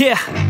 Yeah.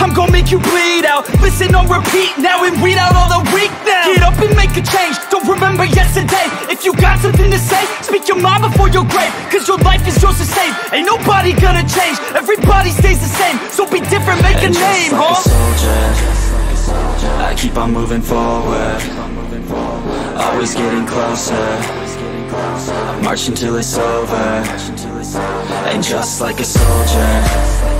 I'm gonna make you bleed out. Listen on repeat now and weed out all the weak now. Get up and make a change. Don't remember yesterday. If you got something to say Speak your mind before your grave. Cause your life is yours to save. Ain't nobody gonna change. Everybody stays the same. So be different, make And a name, like huh? a soldier, I keep on moving forward. Always getting closer. I'm marching till it's over. And just like a soldier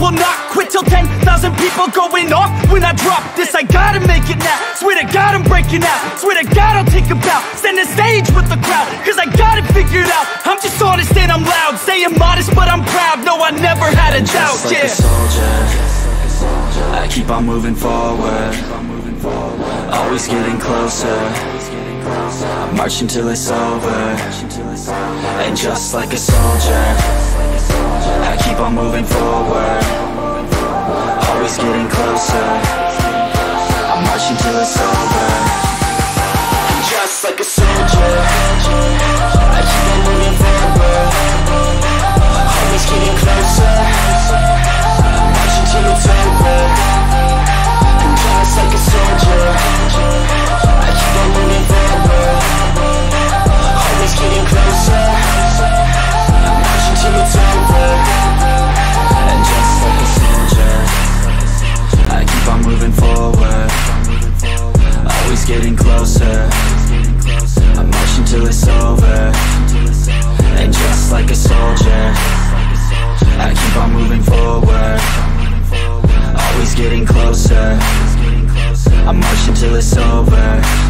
will not quit till 10,000 people going off. When I drop this, I gotta make it now. Swear to God I'm breaking out, swear to God I'll take a bow. Stand the stage with the crowd, cause I got it figured out. I'm just honest and I'm loud, saying modest but I'm proud. No, I never had a doubt, Just like yeah. a soldier. I keep on moving forward Always getting closer. Marching till it's over. And just like a soldier I keep on moving forward. Always getting closer. Marching till it's over. And just like a soldier I keep on moving forward. Always getting closer. Marching till it's over till it's over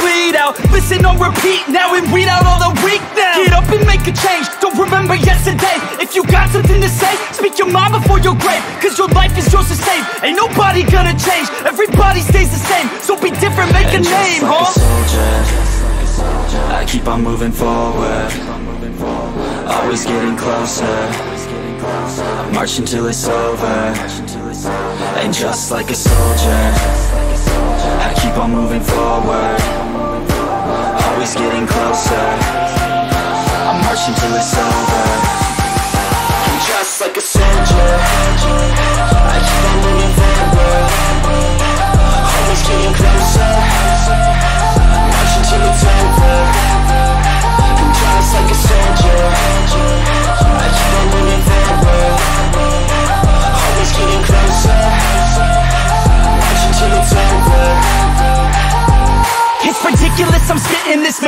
bleed out. Listen on repeat now and weed out all the weak now. Get up and make a change. Don't remember yesterday. If you got something to say Speak your mind before your grave. Cause your life is yours to save. Ain't nobody gonna change. Everybody stays the same. So be different, make a And just name, like huh? a soldier. I keep on moving forward. Always getting closer. I'm marching till it's over. And just like a soldier I keep on moving forward Always getting closer. I'm marching till it's over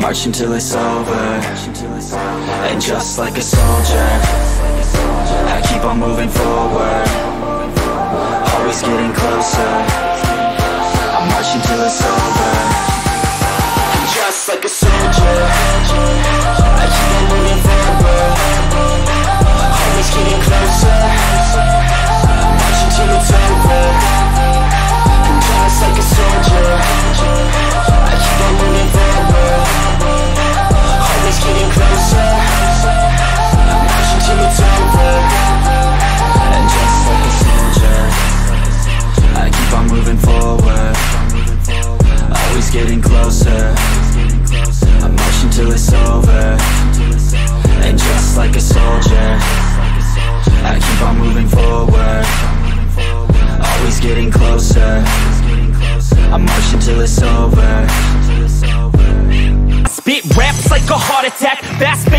march until it's over. And just like a soldier I keep on moving forward. Always getting closer. I march until it's over attack Fast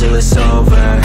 Until it's over